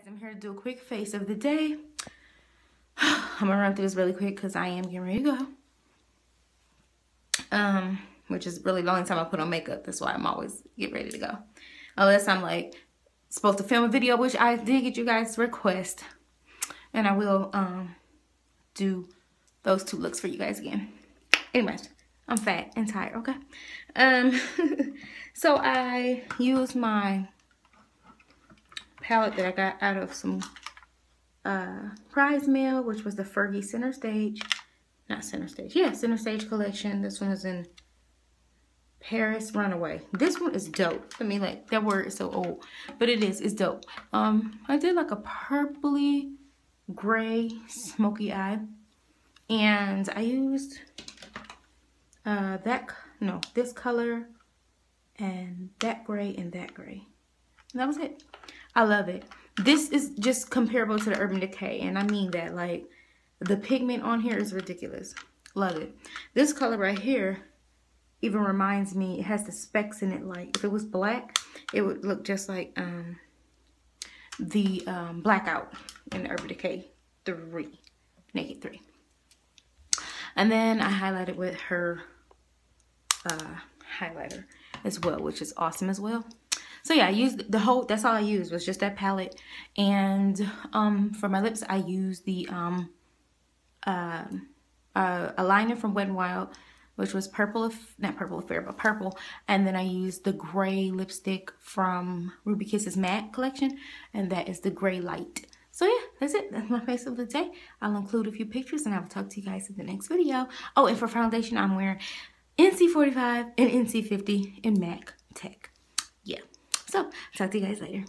guys, I'm here to do a quick face of the day. I'm gonna run through this really quick because I am getting ready to go. Um, which is really the only time I put on makeup. That's why I'm always get ready to go. Unless I'm like supposed to film a video, which I did get you guys request. And I will um do those two looks for you guys again. Anyways, I'm fat and tired, okay? Um so I use my palette that I got out of some uh, prize mail, which was the Fergie Center Stage. Not Center Stage. Yeah, Center Stage collection. This one is in Paris Runaway. This one is dope. I mean, like, that word is so old. But it is. It's dope. Um, I did, like, a purpley gray smoky eye. And I used uh, that, no, this color and that gray and that gray. And that was it. I love it. This is just comparable to the Urban Decay. And I mean that. Like, the pigment on here is ridiculous. Love it. This color right here even reminds me, it has the specks in it. Like, if it was black, it would look just like um, the um, Blackout in Urban Decay 3. Naked 3. And then I highlighted with her uh, highlighter as well, which is awesome as well. So yeah, I used the whole, that's all I used was just that palette. And um, for my lips, I used the um, uh, uh, a liner from Wet n Wild, which was purple, not purple affair, but purple. And then I used the gray lipstick from Ruby Kisses Matte collection, and that is the gray light. So yeah, that's it. That's my face of the day. I'll include a few pictures and I will talk to you guys in the next video. Oh, and for foundation, I'm wearing NC45 and NC50 in MAC Tech. Talk to you guys later.